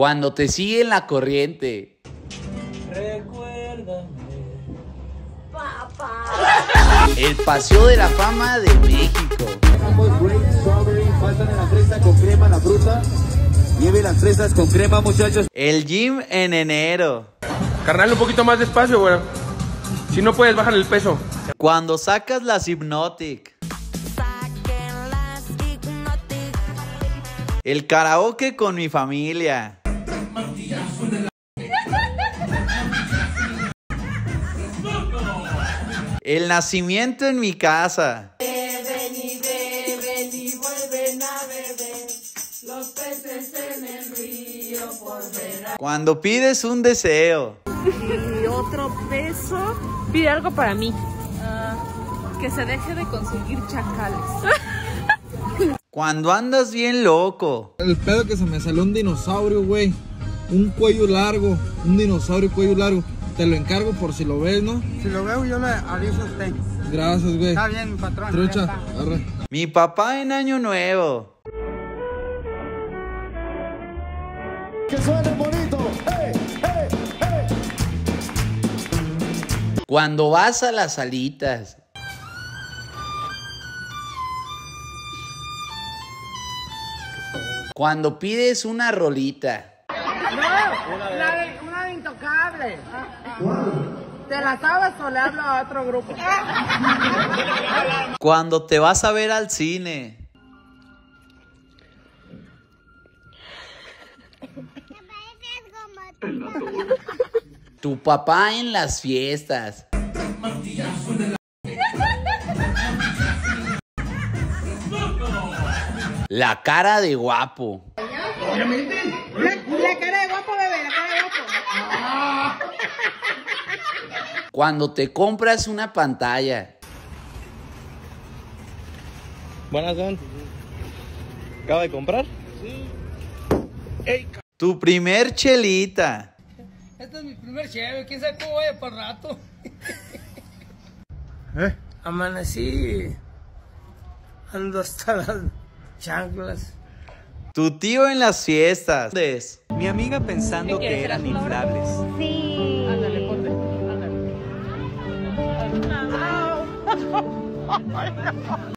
Cuando te sigue la corriente. Recuérdame. El Paseo de la Fama de México. Tenemos grape strawberry, faltan en la fresa con crema la fruta. Lleve las fresas con crema, muchachos. El gym en enero. Carnal, un poquito más despacio, güey. Si no puedes, bajar el peso. Cuando sacas las Hypnotic. El karaoke con mi familia. El nacimiento en mi casa. Cuando pides un deseo. Y otro peso. Pide algo para mí. Que se deje de conseguir chacales. Cuando andas bien loco. El pedo que se me salió un dinosaurio, güey. Un cuello largo. Un dinosaurio cuello largo. Te lo encargo por si lo ves, ¿no? Si lo veo, yo le aviso a usted. Gracias, güey. Está bien, patrón. Trucha. Mi papá en Año Nuevo. Que suene bonito. ¡Hey, hey, hey! Cuando vas a las salitas. Cuando pides una rolita. Una de, una de intocable. ¿Te la sabes o le hablo a otro grupo? Cuando te vas a ver al cine. Tu papá en las fiestas la cara de guapo, bebé, la cara de guapo. Cuando te compras una pantalla. Buenas, don. ¿Acaba de comprar? Tu primer chelita. Este es mi primer cheve. ¿Quién sabe cómo vaya para rato? ¿Eh? Amanecí. Ando hasta las chanclas. Tu tío en las fiestas. Mi amiga pensando que eran inflables. Ándale,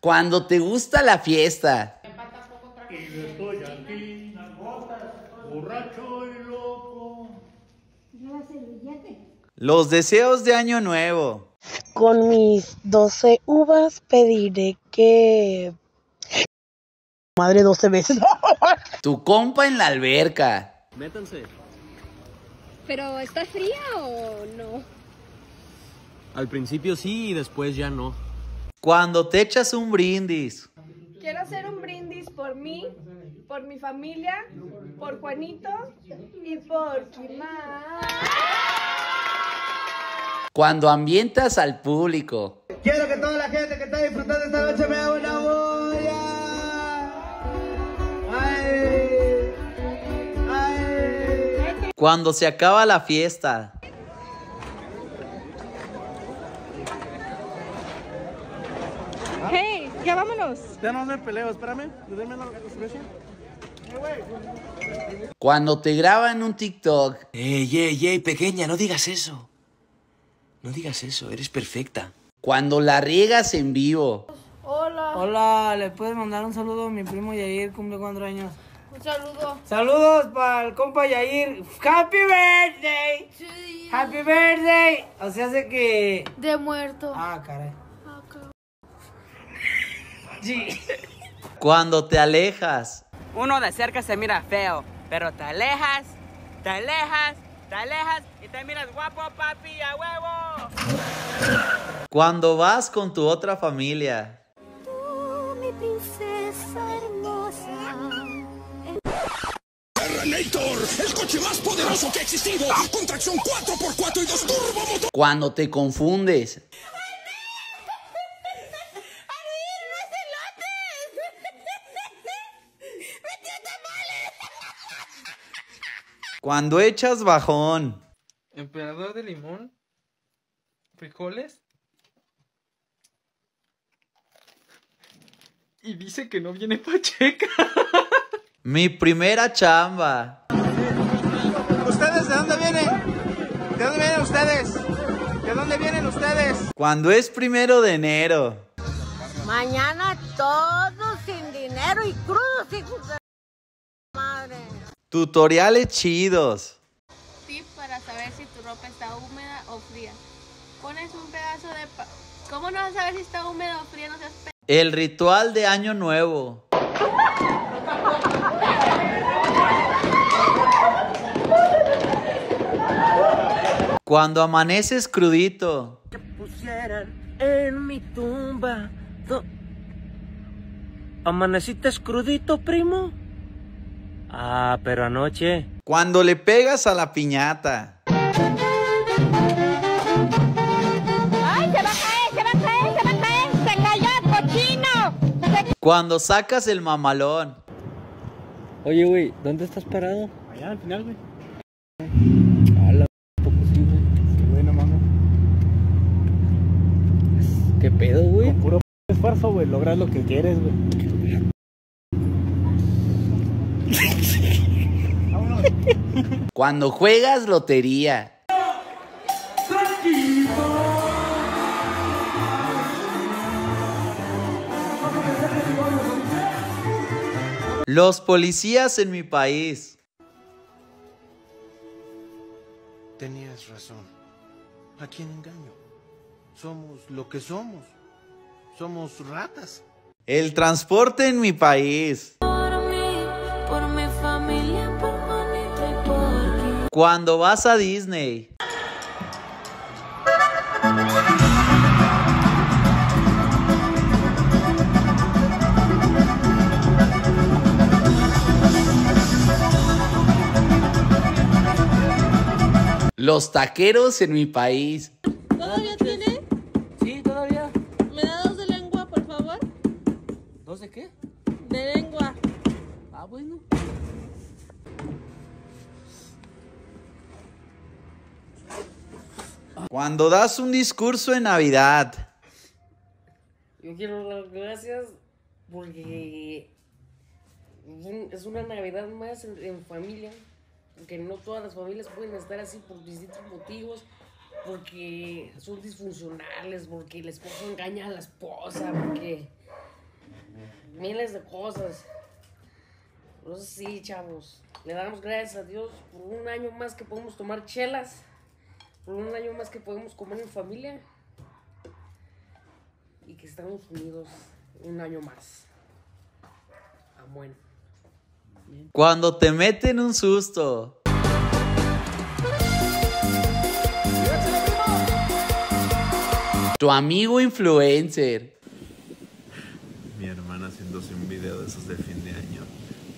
Cuando te gusta la fiesta. Los deseos de Año Nuevo. Con mis 12 uvas pediré que... Madre 12 veces. Tu compa en la alberca. Métanse. ¿Pero está fría o no? Al principio sí y después ya no. Cuando te echas un brindis. Quiero hacer un brindis por mí, por mi familia, por Juanito y por Chimán. Cuando ambientas al público. Quiero que toda la gente que está disfrutando esta noche me haga una bulla. Ay, ay. Cuando se acaba la fiesta. ¡Hey! ¡Ya vámonos! Ya no me peleo, espérame. Cuando te graban un TikTok. Ey, ey, ey, pequeña, no digas eso. No digas eso, eres perfecta. Cuando la riegas en vivo. Hola, Hola, ¿le puedes mandar un saludo a mi primo Yair? Cumple cuatro años. un saludo. Saludos para el compa Yair. ¡Happy birthday! ¡Happy birthday! O sea, hace que. De muerto. Ah, caray. Sí. Cuando te alejas. Uno de cerca se mira feo, pero te alejas, te alejas, te alejas y te miras guapo, papi, a huevo. Cuando vas con tu otra familia. mi princesa hermosa. Terrenator, el coche más poderoso que ha existido, con tracción 4x4 y dos turbomotor. Cuando te confundes. Cuando echas bajón. Emperador de limón. Frijoles. Y dice que no viene Pacheca. Mi primera chamba. ¿Ustedes de dónde vienen? ¿De dónde vienen ustedes? ¿De dónde vienen ustedes? Cuando es primero de enero. Mañana todos sin dinero y crudos y Tutoriales chidos. Tip para saber si tu ropa está húmeda o fría. Pones un pedazo de... Pa ¿Cómo no vas a saber si está húmeda o fría? No seas El ritual de Año Nuevo. Cuando amaneces crudito. Que pusieran en mi tumba. ¿Amaneciste crudito, primo? Ah, pero anoche. Cuando le pegas a la piñata. ¡Ay, se va a caer, se va a caer, se va a caer! ¡Se cayó, cochino! Cuando sacas el mamalón. Oye, güey, ¿dónde estás parado? Allá al final, güey. A la poco sí, güey. Sí, güey, no mames. ¿Qué pedo, güey? Con puro esfuerzo, güey, logras lo que quieres, güey. Cuando juegas lotería. Los policías en mi país. Tenías razón. ¿A quién engaño? Somos lo que somos. Somos ratas. El transporte en mi país. Mi familia, por y por Cuando vas a Disney. Los taqueros en mi país. Cuando das un discurso en Navidad. Yo quiero dar gracias porque es una Navidad más en, familia, porque no todas las familias pueden estar así por distintos motivos, porque son disfuncionales, porque el esposo engaña a la esposa, porque miles de cosas. Entonces sí, chavos, le damos gracias a Dios por un año más que podemos tomar chelas, un año más que podemos comer en familia y que estamos unidos un año más. Amén. Cuando te meten un susto. Tu amigo influencer. Mi hermana haciéndose un video de esos de fin de año,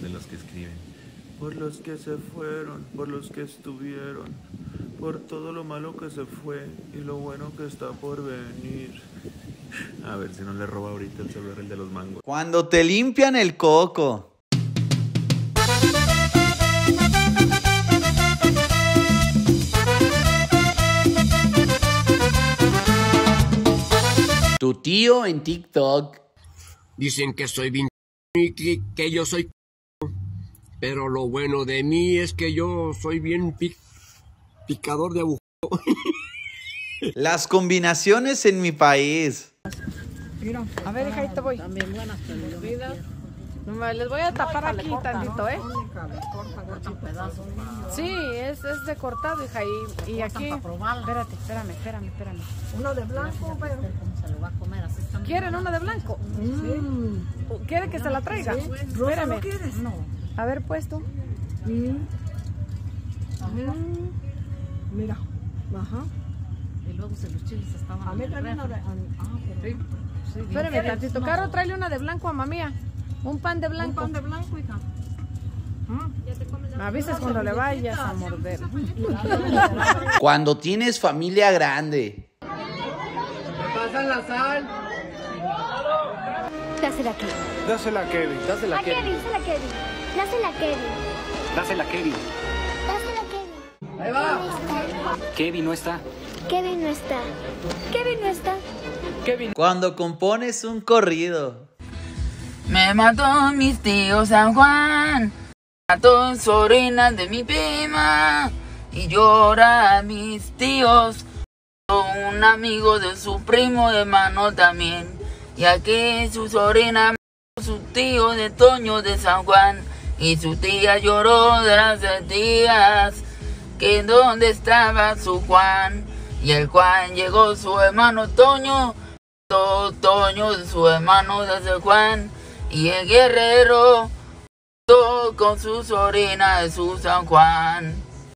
de los que escriben. Por los que se fueron, por los que estuvieron, por todo lo malo que se fue y lo bueno que está por venir. A ver si no le roba ahorita el celular el de los mangos. Cuando te limpian el coco. Tu tío en TikTok. Dicen que soy bien y que, que yo soy pero lo bueno de mí es que yo soy bien pic- picador de agujero. Las combinaciones en mi país. Mira, a ver, hija, ahí te voy. También buenas Les voy a tapar aquí tantito, ¿eh? Sí, es, es de cortado, hija. Y, y aquí. Espérate, espérame, espérame, espérame. Uno de blanco, pero. ¿Quieren uno de blanco? ¿Quiere que se la traiga? Sí. Espérame. ¿No quieres? No. A ver, puesto. Mira. Ajá. Y luego si los chiles estaban A mí también una de- ah, pero- Sí, Espérame tantito. Caro, tráele una de blanco a mamía. Un pan de blanco. Un pan de blanco, hija. Me avisas cuando le vayas a morder. Cuando tienes familia grande. pasan la sal. Dásela a Kevin. Dásela a Kevin. Dásela A Kevin, dásela a Kevin. Dásela a Kevin. Dásela a Kevin. A Kevin. Ahí va. Kevin no está. Kevin no está. Kevin no está. Cuando compones un corrido. Me mató mis tíos San Juan, mató sobrinas de mi prima y llora mis tíos un amigo de su primo hermano también. Y aquí su sobrina, su tío de Toño de San Juan. Y su tía lloró de las días que donde estaba su Juan. Y el Juan llegó su hermano Toño, to- Toño su hermano de San Juan. Y el guerrero con su sobrina de su San Juan.